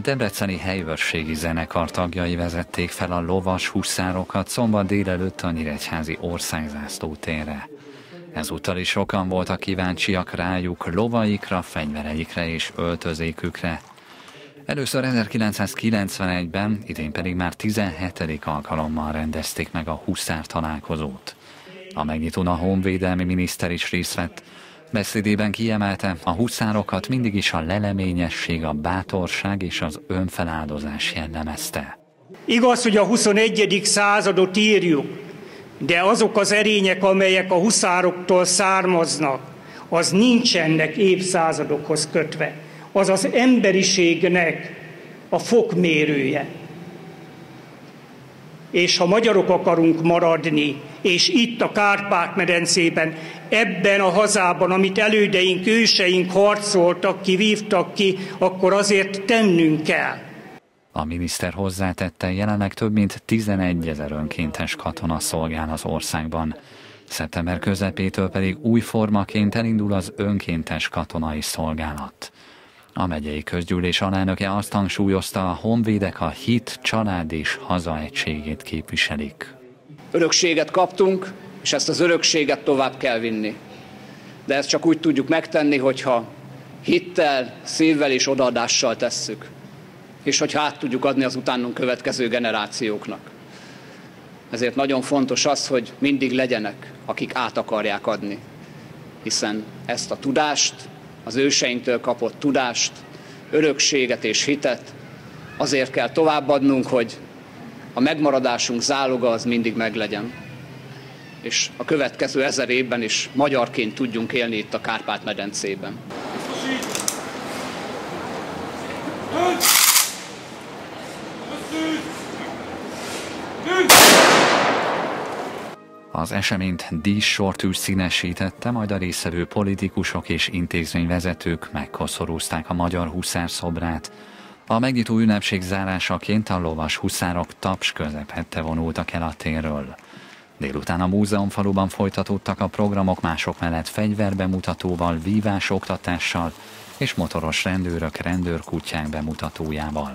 debreceni helyőrségi zenekar tagjai vezették fel a lovas huszárokat szombat délelőtt a Nyíregyházi országzászló térre. Ezúttal is sokan voltak kíváncsiak rájuk, lovaikra, fegyvereikre és öltözékükre. Először 1991-ben, idén pedig már 17. alkalommal rendezték meg a huszár találkozót. A megnyitón a honvédelmi miniszter is részt vett, Beszédében kiemelte, a huszárokat mindig is a leleményesség, a bátorság és az önfeláldozás jellemezte. Igaz, hogy a 21. századot írjuk, de azok az erények, amelyek a huszároktól származnak, az nincsenek évszázadokhoz kötve. Az az emberiségnek a fokmérője. És ha magyarok akarunk maradni, és itt a Kárpát-medencében, ebben a hazában, amit elődeink, őseink harcoltak ki, vívtak ki, akkor azért tennünk kell. A miniszter hozzátette, jelenleg több mint 11 ezer önkéntes katona szolgál az országban. Szeptember közepétől pedig új formaként elindul az önkéntes katonai szolgálat. A megyei közgyűlés alelnöke azt hangsúlyozta, a honvédek a hit, család és haza egységét képviselik. Örökséget kaptunk, és ezt az örökséget tovább kell vinni. De ezt csak úgy tudjuk megtenni, hogyha hittel, szívvel és odaadással tesszük. És hogyha át tudjuk adni az utánunk következő generációknak. Ezért nagyon fontos az, hogy mindig legyenek, akik át akarják adni. Hiszen ezt a tudást, az őseinktől kapott tudást, örökséget és hitet. Azért kell továbbadnunk, hogy a megmaradásunk záloga az mindig meglegyen. És a következő ezer évben is magyarként tudjunk élni itt a Kárpát-medencében. Az eseményt díszsortű színesítette, majd a részevő politikusok és intézményvezetők megkoszorúzták a magyar huszár szobrát, a megnyitó ünnepség zárásaként a lovas huszárok taps közepette vonultak el a térről. Délután a múzeumfaluban folytatódtak a programok mások mellett fegyverbemutatóval, vívás oktatással és motoros rendőrök rendőrkutyák bemutatójával.